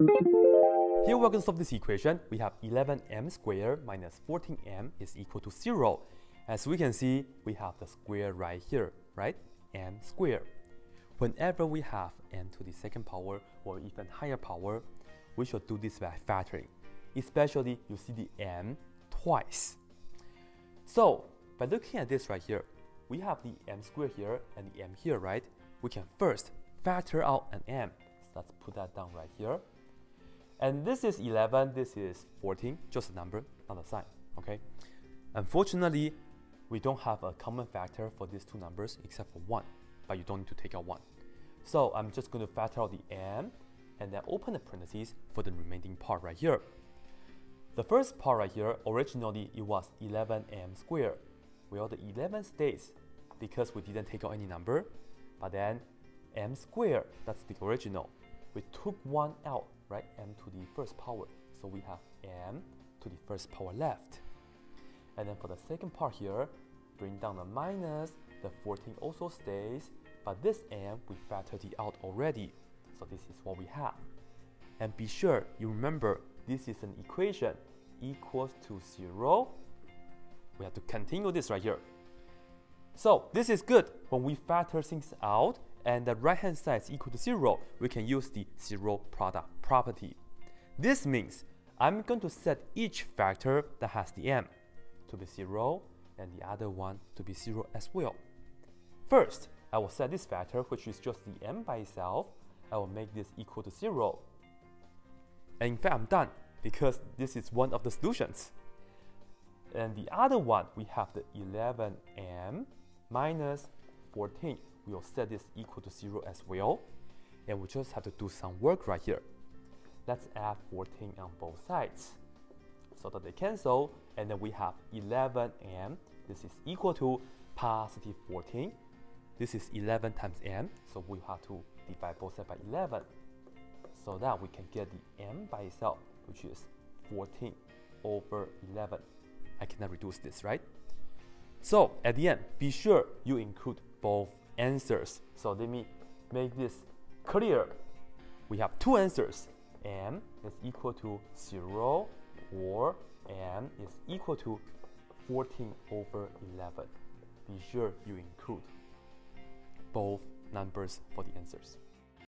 Here we're going to solve this equation. We have 11m squared minus 14m is equal to 0. As we can see, we have the square right here, right? m squared. Whenever we have m to the second power or even higher power, we should do this by factoring. Especially you see the m twice. So by looking at this right here, we have the m squared here and the m here, right? We can first factor out an m. So let's put that down right here. And this is 11, this is 14, just a number, not a sign, okay? Unfortunately, we don't have a common factor for these two numbers except for 1, but you don't need to take out 1. So I'm just going to factor out the m and then open the parentheses for the remaining part right here. The first part right here, originally it was 11m squared. Well, the 11 stays because we didn't take out any number, but then m squared, that's the original. We took 1 out right? m to the first power. So we have m to the first power left. And then for the second part here, bring down the minus, the 14 also stays, but this m we factored it out already. So this is what we have. And be sure you remember this is an equation equals to 0. We have to continue this right here. So this is good when we factor things out and the right hand side is equal to 0, we can use the zero product property. This means I'm going to set each factor that has the m to be 0 and the other one to be 0 as well. First, I will set this factor, which is just the m by itself. I will make this equal to 0. And in fact, I'm done because this is one of the solutions. And the other one, we have the 11m minus 14 we'll set this equal to 0 as well. And we just have to do some work right here. Let's add 14 on both sides so that they cancel. And then we have 11m. This is equal to positive 14. This is 11 times m, so we have to divide both sides by 11 so that we can get the m by itself, which is 14 over 11. I cannot reduce this, right? So at the end, be sure you include both answers. So let me make this clear. We have two answers. m is equal to 0 or m is equal to 14 over 11. Be sure you include both numbers for the answers.